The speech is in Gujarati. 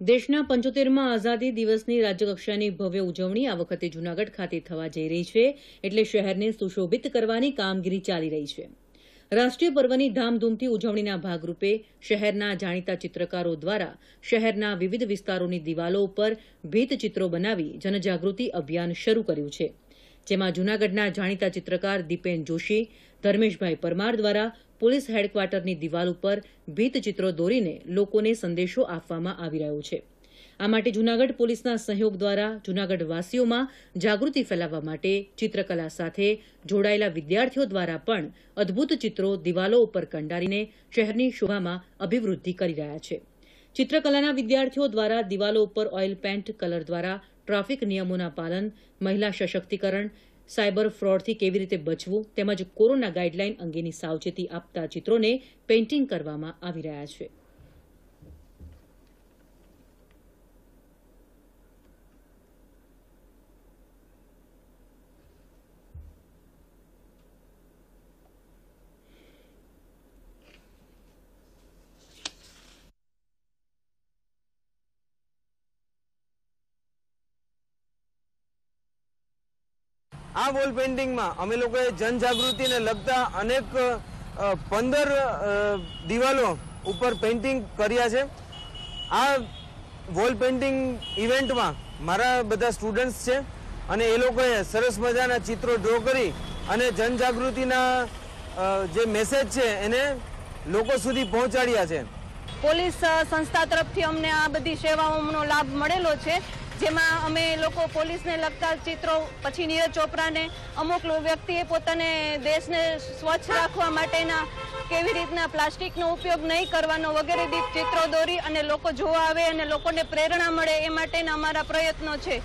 દેશના પંચોતેરમાં આઝાદી દિવસની રાજ્યકક્ષાની ભવ્ય ઉજવણી આ વખતે જૂનાગઢ ખાતે થવા જઈ રહી છે, એટલે શહેરને સુશોભિત કરવાની કામગીરી ચાલી રહી છે. રાષ્ટ્રીય પર્વની ધામધૂમથી ઉજવણીના ભાગરૂપે શહેરના જાણીતા ચિત્રકારો દ્વારા શહેરના વિવિધ વિસ્તારોની દિવાલો ઉપર ભીત ચિત્રો બનાવી જનજાગૃતિ અભિયાન શરૂ કર્યું છે. જેમાં જૂનાગઢના જાણીતા ચિત્રકાર દીપેન જોશી, ધર્મેશભાઈ પરમાર દ્વારા પોલીસ હેડક્વાર્ટરની દિવાલ ઉપર ભીતચિત્રો દોરીને લોકોને સંદેશો આપવામાં આવી રહ્યો છે. આ માટે જૂનાગઢ પોલીસના સહયોગ દ્વારા જૂનાગઢ વાસીઓમાં જાગૃતિ ફેલાવવા માટે ચિત્રકલા સાથે જોડાયેલા વિદ્યાર્થીઓ દ્વારા પણ અદ્ભુત ચિત્રો દિવાલો ઉપર કંડારીને શહેરની શોભામાં અભિવૃદ્ધિ કરી રહ્યા છે. ચિત્રકલાના વિદ્યાર્થીઓ દ્વારા દિવાલો ઉપર ઓઇલ પેન્ટ, કલર દ્વારા ટ્રાફિક નિયમોના પાલન, મહિલા સશક્તિકરણ, સાયબર ફ્રોડથી કેવી રીતે બચવું તેમજ કોરોના ગાઈડલાઈન અંગેની સાવચેતી આપતા ચિત્રોને પેઇન્ટિંગ કરવામાં આવી રહ્યા છે. આ વોલ પેઇન્ટિંગમાં અમે લોકોએ જનજાગૃતિને લગતા અનેક પંદર દિવાલો ઉપર પેઇન્ટિંગ કર્યા છે. આ વોલ પેઇન્ટિંગ ઇવેન્ટમાં મારા બધા સ્ટુડન્ટ્સ છે અને એ લોકોએ સરસ મજાના ચિત્રો ડ્રો કરી અને જનજાગૃતિના જે મેસેજ છે એને લોકો સુધી પહોંચાડ્યા છે. પોલીસ સંસ્થા તરફથી અમને આ બધી સેવાઓનો લાભ મળેલો છે. જેમાં અમે લોકો પોલીસને લગતા ચિત્રો, પછી નીરજ ચોપરાને, અમુક વ્યક્તિએ પોતાને દેશને સ્વચ્છ રાખવા માટેના કેવી રીતના પ્લાસ્ટિકનો ઉપયોગ નહીં કરવાનો વગેરે ચિત્રો દોરી અને લોકો જોવા આવે અને લોકોને પ્રેરણા મળે એ માટેના અમારા પ્રયત્નો છે.